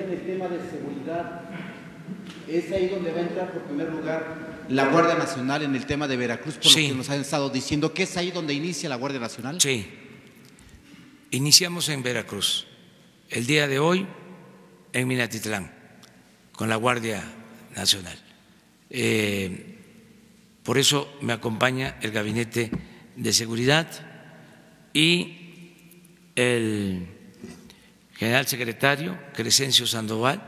en el tema de seguridad, es ahí donde va a entrar por primer lugar la Guardia Nacional en el tema de Veracruz, por Sí. lo que nos han estado diciendo, que es ahí donde inicia la Guardia Nacional. Sí, iniciamos en Veracruz. El día de hoy en Minatitlán, con la Guardia Nacional. Eh, por eso me acompaña el Gabinete de Seguridad y el general secretario Crescencio Sandoval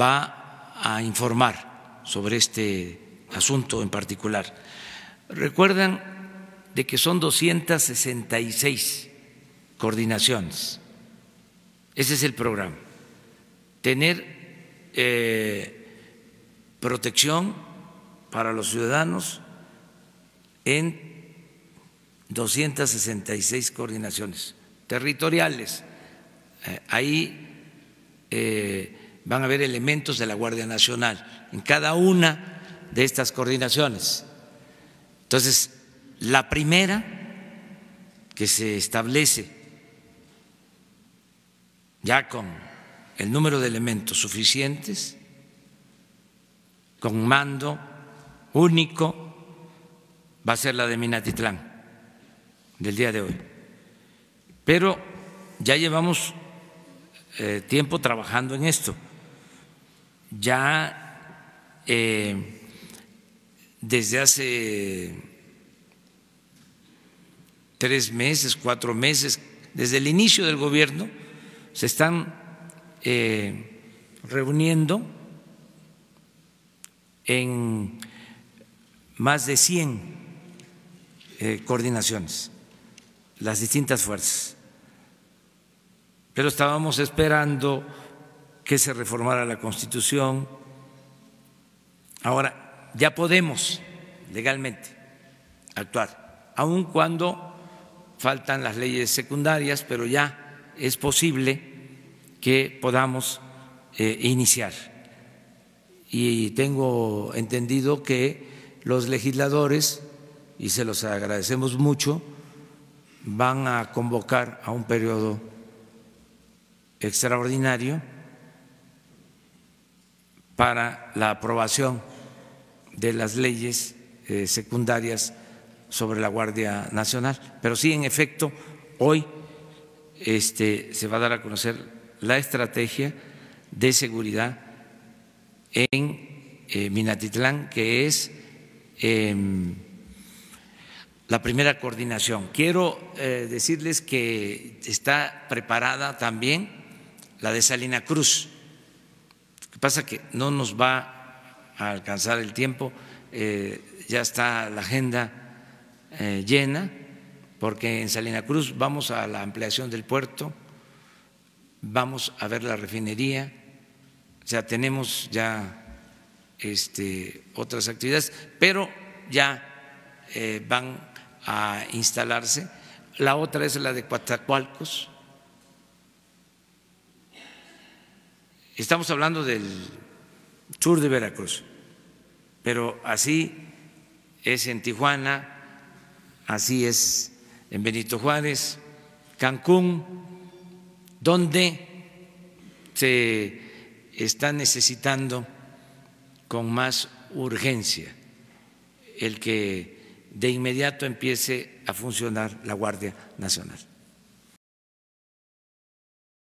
va a informar sobre este asunto en particular. Recuerdan de que son 266 coordinaciones. Ese es el programa. Tener eh, protección para los ciudadanos en 266 coordinaciones territoriales. Eh, ahí eh, van a haber elementos de la Guardia Nacional en cada una de estas coordinaciones. Entonces, la primera que se establece ya con el número de elementos suficientes, con mando único, va a ser la de Minatitlán del día de hoy. Pero ya llevamos eh, tiempo trabajando en esto. Ya eh, desde hace tres meses, cuatro meses, desde el inicio del gobierno, se están eh, reuniendo en más de 100 eh, coordinaciones, las distintas fuerzas. Pero estábamos esperando que se reformara la Constitución. Ahora, ya podemos legalmente actuar, aun cuando faltan las leyes secundarias, pero ya es posible que podamos eh, iniciar. Y tengo entendido que los legisladores, y se los agradecemos mucho, van a convocar a un periodo extraordinario para la aprobación de las leyes eh, secundarias sobre la Guardia Nacional. Pero sí, en efecto, hoy este, se va a dar a conocer la estrategia de seguridad en eh, Minatitlán, que es eh, la primera coordinación. Quiero eh, decirles que está preparada también la de Salina Cruz. Lo que pasa que no nos va a alcanzar el tiempo, eh, ya está la agenda eh, llena, porque en Salina Cruz vamos a la ampliación del puerto, vamos a ver la refinería, o sea, tenemos ya este, otras actividades, pero ya eh, van a instalarse. La otra es la de Coatzacoalcos. Estamos hablando del sur de Veracruz, pero así es en Tijuana, así es en Benito Juárez, Cancún, donde se está necesitando con más urgencia el que de inmediato empiece a funcionar la Guardia Nacional.